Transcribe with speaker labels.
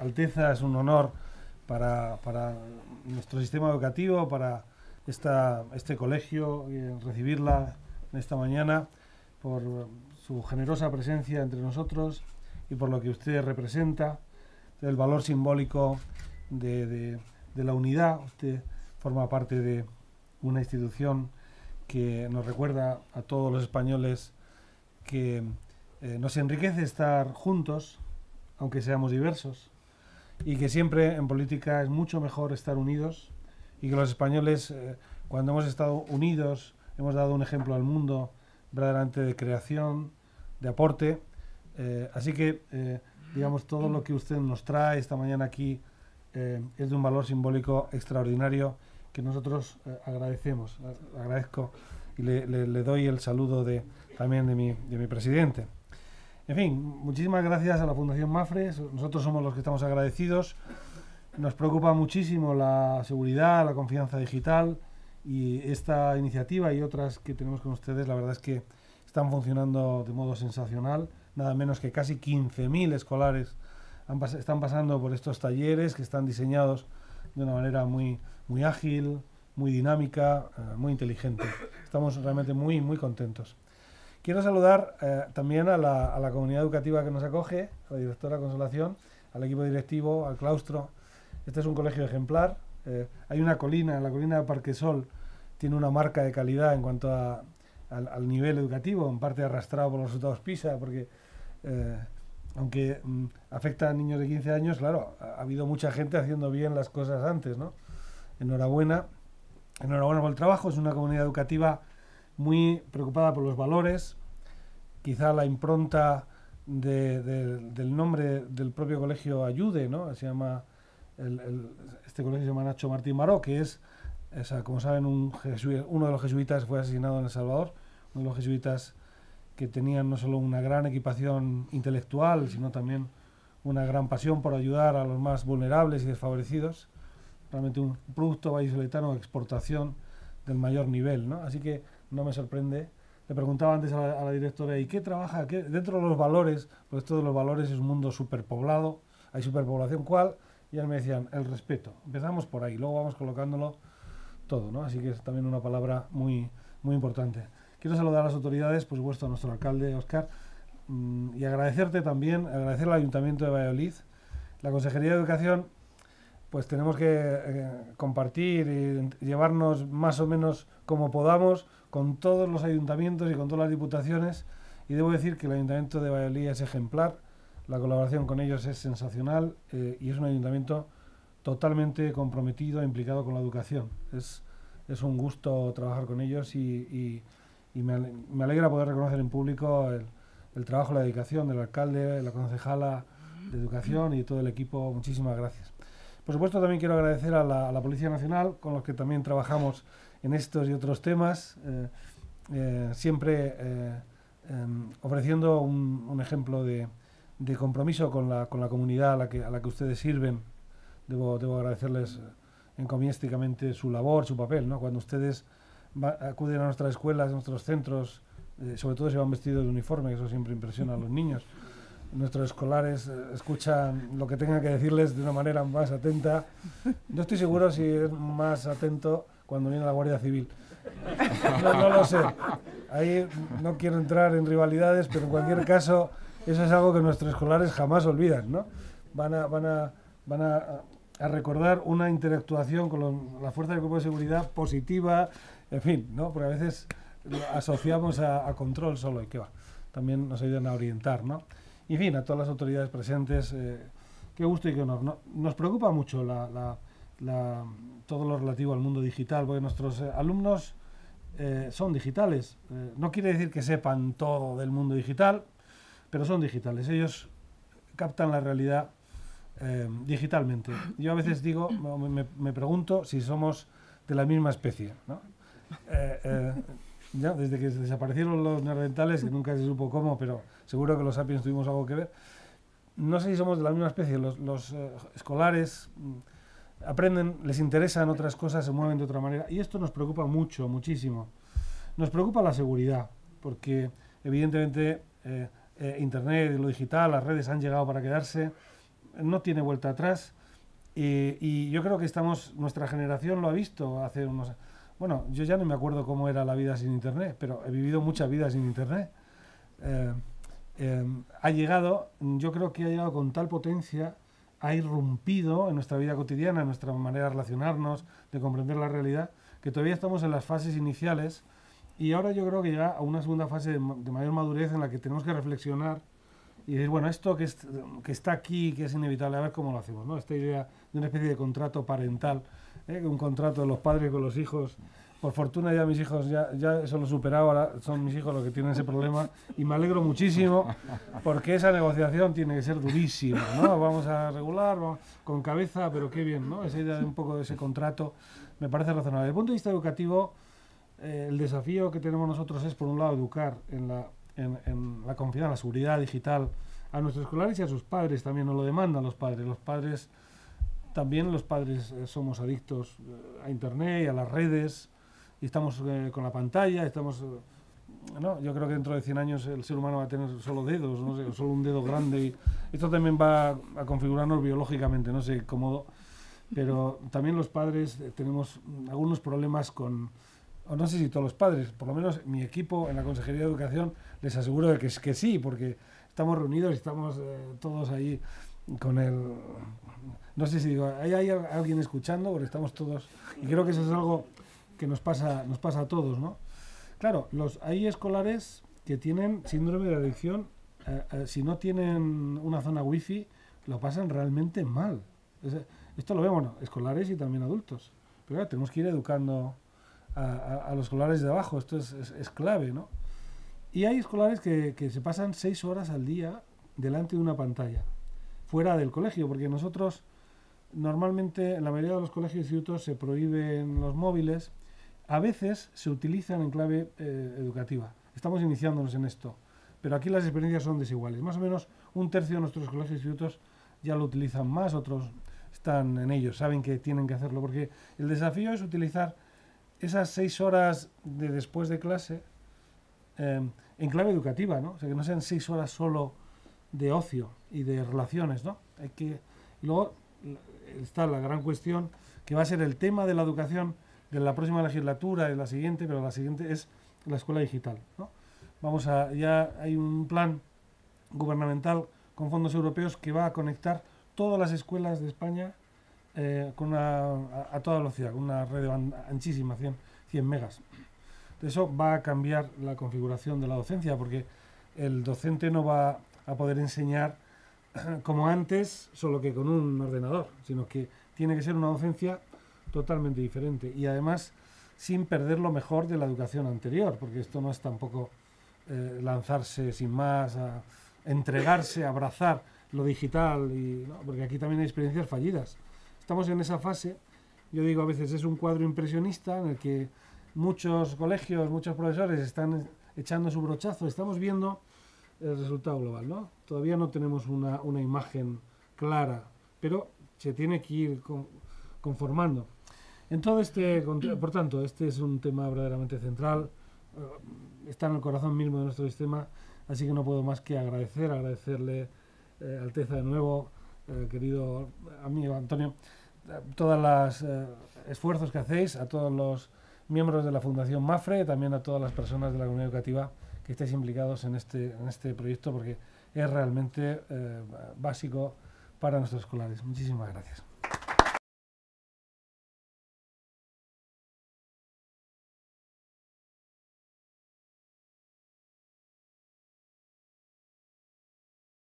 Speaker 1: Alteza, es un honor para, nuestro sistema educativo, para este colegio, recibirla en esta mañana por su generosa presencia entre nosotros y por lo que usted representa, el valor simbólico de, la unidad. Usted forma parte de una institución que nos recuerda a todos los españoles que eh, nos enriquece estar juntos, aunque seamos diversos, y que siempre en política es mucho mejor estar unidos y que los españoles, eh, cuando hemos estado unidos, hemos dado un ejemplo al mundo verdaderamente de creación, de aporte. Eh, así que, eh, digamos, todo lo que usted nos trae esta mañana aquí es de un valor simbólico extraordinario que nosotros agradecemos. Agradezco y le, le, doy el saludo de, también de mi, de mi presidente. En fin, muchísimas gracias a la Fundación Mafre. Nosotros somos los que estamos agradecidos. Nos preocupa muchísimo la seguridad, la confianza digital y esta iniciativa y otras que tenemos con ustedes, la verdad es que están funcionando de modo sensacional. Nada menos que casi 15.000 escolares están pasando por estos talleres que están diseñados de una manera muy, muy ágil, muy dinámica, eh, muy inteligente. Estamos realmente muy, muy contentos. Quiero saludar eh, también a la, comunidad educativa que nos acoge, a la directora Consolación, al equipo directivo, al claustro. Este es un colegio ejemplar. Eh, hay una colina, la colina de Parquesol tiene una marca de calidad en cuanto al, nivel educativo, en parte arrastrado por los resultados PISA, porque eh, aunque mm, afecta a niños de 15 años, claro, ha, habido mucha gente haciendo bien las cosas antes, ¿no? Enhorabuena. Enhorabuena por el trabajo. Es una comunidad educativa muy preocupada por los valores, quizá la impronta del nombre del propio colegio ayude, ¿no? Se llama este colegio se llama Nacho Martín Maró, que es, como saben, un uno de los jesuitas fue asesinado en El Salvador, uno de los jesuitas que tenían no solo una gran equipación intelectual, sino también una gran pasión por ayudar a los más vulnerables y desfavorecidos. Realmente un producto vallisoletano de exportación del mayor nivel, ¿no? Así que no me sorprende. Le preguntaba antes a la, directora, ¿y qué trabaja? Dentro de los valores, pues esto de los valores es un mundo superpoblado, hay superpoblación, ¿cuál? Y me decían, el respeto. Empezamos por ahí, luego vamos colocándolo todo, ¿no? Así que es también una palabra muy, muy importante. Quiero saludar a las autoridades, por supuesto a nuestro alcalde, Oscar, mm, y agradecerte también, agradecer al Ayuntamiento de Valladolid, la Consejería de Educación, pues tenemos que eh, compartir y llevarnos más o menos como podamos con todos los ayuntamientos y con todas las diputaciones. Y debo decir que el Ayuntamiento de Valladolid es ejemplar, la colaboración con ellos es sensacional eh, y es un ayuntamiento totalmente comprometido e implicado con la educación. Es, es un gusto trabajar con ellos y, y, me, me, alegra poder reconocer en público el, el trabajo, la dedicación del alcalde, la concejala de educación y todo el equipo. Muchísimas gracias. Por supuesto, también quiero agradecer a la, Policía Nacional, con los que también trabajamos en estos y otros temas, eh, eh, siempre eh, em, ofreciendo un, ejemplo de, compromiso con la, comunidad a la, que, ustedes sirven. Debo, agradecerles encomiésticamente su labor, su papel. Cuando ustedes acuden a nuestras escuelas, a nuestros centros, sobre todo si van vestidos de uniforme, eso siempre impresiona a los niños. Nuestros escolares escuchan lo que tengan que decirles de una manera más atenta. No estoy seguro si es más atento cuando viene la Guardia Civil. No, lo sé. Ahí no quiero entrar en rivalidades, pero en cualquier caso, eso es algo que nuestros escolares jamás olvidan, ¿no? Van a, van a, van a, a recordar una interactuación con la fuerza del cuerpo de seguridad positiva, en fin, ¿no? Porque a veces asociamos a, control solo y qué va. También nos ayudan a orientar, ¿no? Y en fin, a todas las autoridades presentes, eh, qué gusto y qué honor. Nos preocupa mucho todo lo relativo al mundo digital, porque nuestros eh, alumnos eh, son digitales. No quiere decir que sepan todo del mundo digital, pero son digitales. Ellos captan la realidad digitalmente. Yo a veces digo, me, pregunto si somos de la misma especie. Ya, desde que desaparecieron los neandertales, que nunca se supo cómo, pero seguro que los sapiens tuvimos algo que ver. No sé si somos de la misma especie. Los, los escolares aprenden, les interesan otras cosas, se mueven de otra manera. Y esto nos preocupa mucho, muchísimo. Nos preocupa la seguridad, porque evidentemente eh, eh, Internet, lo digital, las redes han llegado para quedarse. no tiene vuelta atrás. Y, yo creo que estamos, nuestra generación lo ha visto hace unos... Bueno, yo ya no me acuerdo cómo era la vida sin Internet, pero he vivido mucha vida sin Internet. Eh, eh, ha llegado, yo creo que ha llegado con tal potencia, ha irrumpido en nuestra vida cotidiana, en nuestra manera de relacionarnos, de comprender la realidad, que todavía estamos en las fases iniciales y ahora yo creo que llega a una segunda fase de, mayor madurez en la que tenemos que reflexionar y decir, bueno, esto que, que está aquí, que es inevitable, a ver cómo lo hacemos, ¿no? Esta idea de una especie de contrato parental, ¿eh? un contrato de los padres con los hijos. Por fortuna ya mis hijos, ya, ya eso lo he ahora son mis hijos los que tienen ese problema y me alegro muchísimo porque esa negociación tiene que ser durísima, ¿no? Vamos a regular con cabeza, pero qué bien, ¿no? Esa idea de un poco de ese contrato me parece razonable. Desde el punto de vista educativo, eh, el desafío que tenemos nosotros es, por un lado, educar en la, en la confianza, en la seguridad digital a nuestros escolares y a sus padres, también nos lo demandan los padres. Los padres, también los padres eh, somos adictos eh, a Internet y a las redes, y estamos con la pantalla, estamos... ¿no? Yo creo que dentro de 100 años el ser humano va a tener solo dedos, solo un dedo grande. Y esto también va a configurarnos biológicamente, no sé cómo pero también los padres eh, tenemos algunos problemas con, no sé si todos los padres, por lo menos mi equipo en la Consejería de Educación les aseguro que, que sí, porque estamos reunidos y estamos eh, todos ahí con el... No sé si digo, ¿hay, ¿hay, alguien escuchando? Porque estamos todos... Y creo que eso es algo que nos pasa, nos pasa a todos, ¿no? Claro, los, hay escolares que tienen síndrome de adicción, eh, si no tienen una zona wifi, lo pasan realmente mal. Esto lo vemos, escolares y también adultos. Pero tenemos que ir educando a, los escolares de abajo, esto es, es, clave, ¿no? Y hay escolares que, que, se pasan seis horas al día delante de una pantalla, fuera del colegio, porque nosotros normalmente en la mayoría de los colegios y institutos se prohíben los móviles, a veces se utilizan en clave eh, educativa. Estamos iniciándonos en esto, pero aquí las experiencias son desiguales. Más o menos un tercio de nuestros colegios y institutos ya lo utilizan más, otros están en ello, saben que tienen que hacerlo, porque el desafío es utilizar esas seis horas de después de clase em, en clave educativa, ¿no? O sea, que no sean seis horas solo de ocio y de relaciones, ¿no? Hay que, luego está la gran cuestión que va a ser el tema de la educación de la próxima legislatura, y la siguiente, pero la siguiente es la escuela digital, ¿no? Vamos a, ya hay un plan gubernamental con fondos europeos que va a conectar todas las escuelas de España eh, con a, toda velocidad, con una red anchísima, 100, 100 megas. Eso va a cambiar la configuración de la docencia porque el docente no va a poder enseñar como antes, solo que con un ordenador, sino que tiene que ser una docencia totalmente diferente y además sin perder lo mejor de la educación anterior, porque esto no es tampoco eh, lanzarse sin más, a entregarse, abrazar lo digital, y, porque aquí también hay experiencias fallidas. Estamos en esa fase, yo digo a veces es un cuadro impresionista en el que muchos colegios, muchos profesores están echando su brochazo, estamos viendo el resultado global, ¿no? Todavía no tenemos una, una imagen clara, pero se tiene que ir conformando. En todo este, por tanto, este es un tema verdaderamente central, eh, está en el corazón mismo de nuestro sistema, así que no puedo más que agradecer, agradecerle eh, Alteza de nuevo, eh, querido amigo Antonio, todos los esfuerzos que hacéis, a todos los miembros de la Fundación MAFRE, también a todas las personas de la comunidad educativa que estáis implicados en este, en este proyecto, porque es realmente básico para nuestros escolares. Muchísimas gracias.